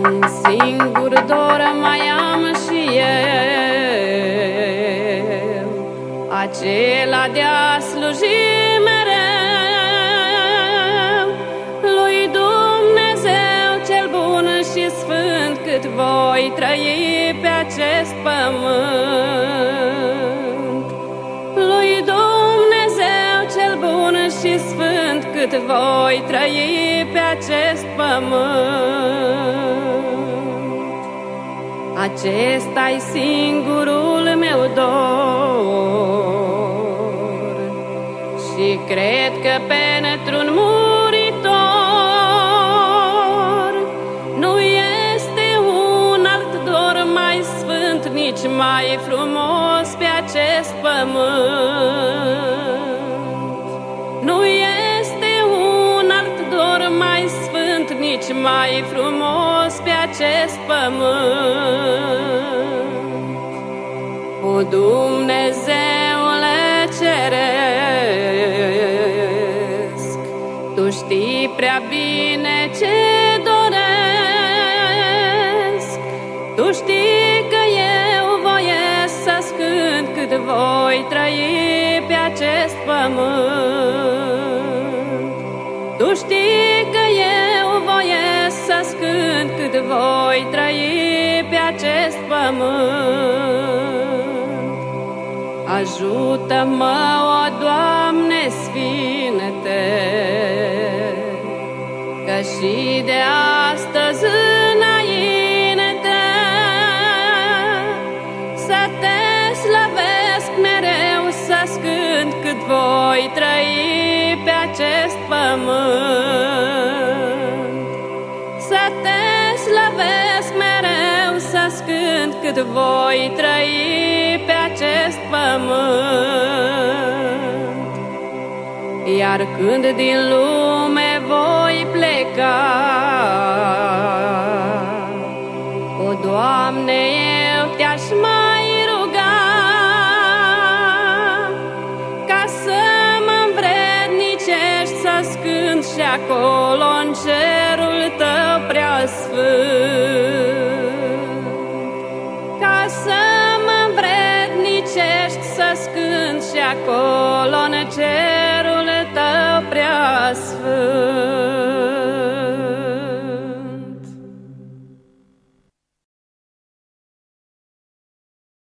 Un singur dor mai am și eu, acela de a sluji mereu lui Dumnezeu cel bun și sfânt cât voi trăi pe acest pământ. Lui Dumnezeu cel bun și sfânt cât voi trăi pe acest pământ. Acesta-i singurul meu dor. Și cred că pentru un muritor Nu este un alt dor mai sfânt Nici mai frumos pe acest pământ. Nu este un alt dor mai sfânt Nici mai frumos pe acest pământ. O Dumnezeule ceresc Tu știi prea bine ce doresc. Tu știi că eu voiesc să-ți cânt Cât voi trăi pe acest pământ. Tu știi că eu voiesc să-ți cânt Cât voi trăi pe acest pământ Ajută-mă, o Doamne Sfinte, Că și de astăzi înainte Să te slăvesc mereu, să scânt cât voi trăi pe acest pământ. Să te slăvesc mereu, să scânt cât voi trăi pe acest pământ. Iar când din lume voi pleca, O, Doamne, eu te-aș mai ruga Ca să mă învrednicești să scânt și acolo în cerul tău prea sfânt Ca să mă învrednicești să scânt și acolo în cerul tău prea sfânt